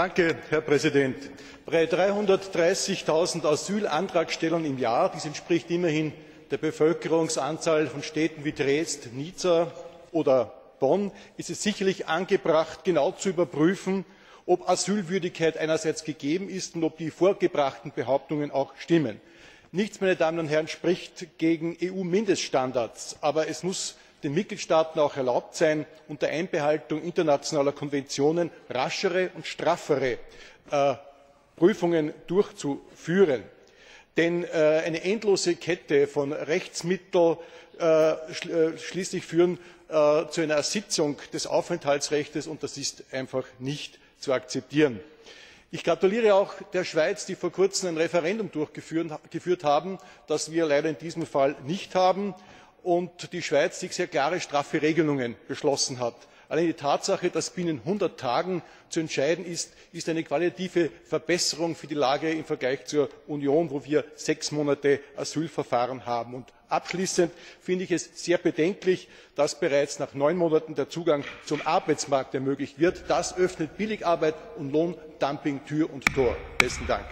Herr Präsident! Bei 330 000 Asylantragstellern im Jahr das entspricht immerhin der Bevölkerungsanzahl von Städten wie Triest, Nizza oder Bonn ist es sicherlich angebracht, genau zu überprüfen, ob Asylwürdigkeit einerseits gegeben ist und ob die vorgebrachten Behauptungen auch stimmen. Nichts spricht gegen EU Mindeststandards, aber es muss den Mitgliedstaaten auch erlaubt sein, unter Einbehaltung internationaler Konventionen raschere und straffere Prüfungen durchzuführen. Denn eine endlose Kette von Rechtsmitteln führt schließlich zu einer Ersitzung des Aufenthaltsrechts, und das ist einfach nicht zu akzeptieren. Ich gratuliere auch der Schweiz, die vor kurzem ein Referendum durchgeführt hat, das wir leider in diesem Fall nicht haben, und die Schweiz sehr klare, straffe Regelungen beschlossen hat. Allein die Tatsache, dass binnen 100 Tagen zu entscheiden ist, ist eine qualitative Verbesserung für die Lage im Vergleich zur Union, wo wir sechs Monate Asylverfahren haben. Abschließend finde ich es sehr bedenklich, dass bereits nach neun Monaten der Zugang zum Arbeitsmarkt ermöglicht wird. Das öffnet Billigarbeit und Lohndumping Tür und Tor. besten dank!